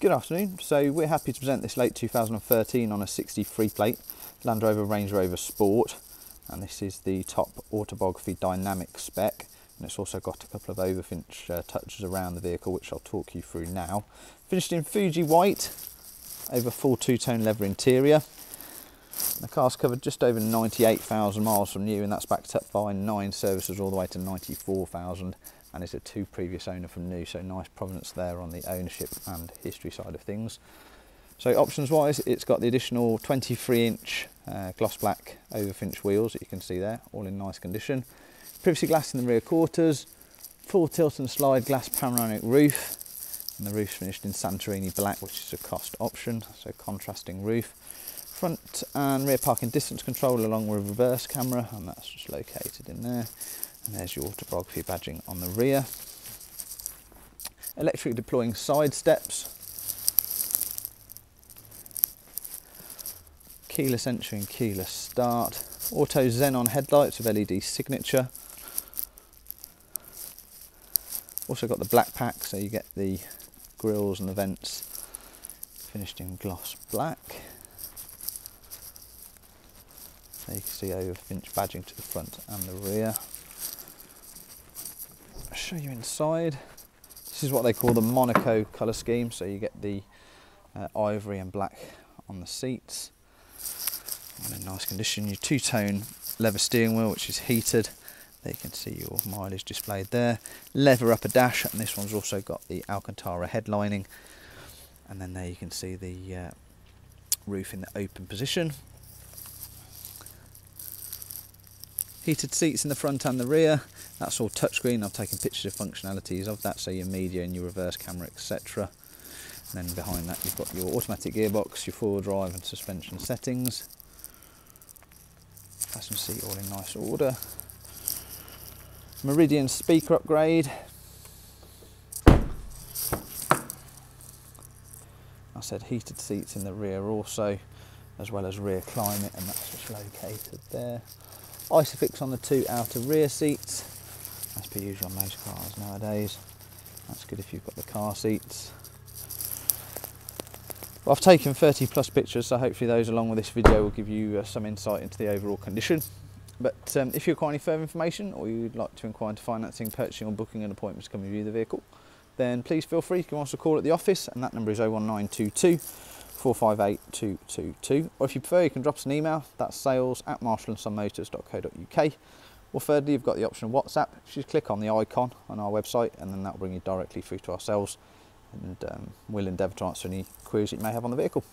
Good afternoon. So we're happy to present this late 2013 on a 63 plate Land Rover Range Rover Sport and this is the top autobiography dynamic spec and it's also got a couple of overfinch uh, touches around the vehicle which I'll talk you through now. Finished in Fuji white over full two-tone leather interior. The car's covered just over 98,000 miles from new and that's backed up by nine services all the way to 94,000 and it's a two previous owner from new so nice provenance there on the ownership and history side of things. So options wise it's got the additional 23 inch uh, gloss black overfinch wheels that you can see there all in nice condition. Privacy glass in the rear quarters full tilt and slide glass panoramic roof and the roof's finished in Santorini black which is a cost option so contrasting roof. Front and rear parking distance control along with reverse camera and that's just located in there and there's your autobiography badging on the rear. Electric deploying side steps. Keyless entry and keyless start. Auto xenon headlights with LED signature. Also got the black pack so you get the grills and the vents finished in gloss black. So you can see Overfinch badging to the front and the rear show you inside. This is what they call the Monaco colour scheme, so you get the uh, ivory and black on the seats. And in nice condition, your two-tone leather steering wheel, which is heated. There you can see your mileage displayed there. Leather upper dash, and this one's also got the Alcantara headlining. And then there you can see the uh, roof in the open position. Heated seats in the front and the rear. That's all touchscreen. I've taken pictures of functionalities of that, so your media and your reverse camera, etc. And then behind that you've got your automatic gearbox, your four-wheel drive and suspension settings. Passenger seat all in nice order. Meridian speaker upgrade. I said heated seats in the rear also, as well as rear climate, and that's just located there. Isofix on the two outer rear seats as per usual on most cars nowadays. That's good if you've got the car seats. Well, I've taken 30 plus pictures, so hopefully those along with this video will give you uh, some insight into the overall condition. But um, if you require any further information or you'd like to inquire into financing, purchasing or booking an appointment to come and view the vehicle, then please feel free to give us a call at the office and that number is 01922 458 222. Or if you prefer, you can drop us an email, that's sales at marshallandsonmotors.co.uk. Or thirdly, you've got the option of WhatsApp. Just click on the icon on our website, and then that will bring you directly through to ourselves, and um, we'll endeavour to answer any queries that you may have on the vehicle.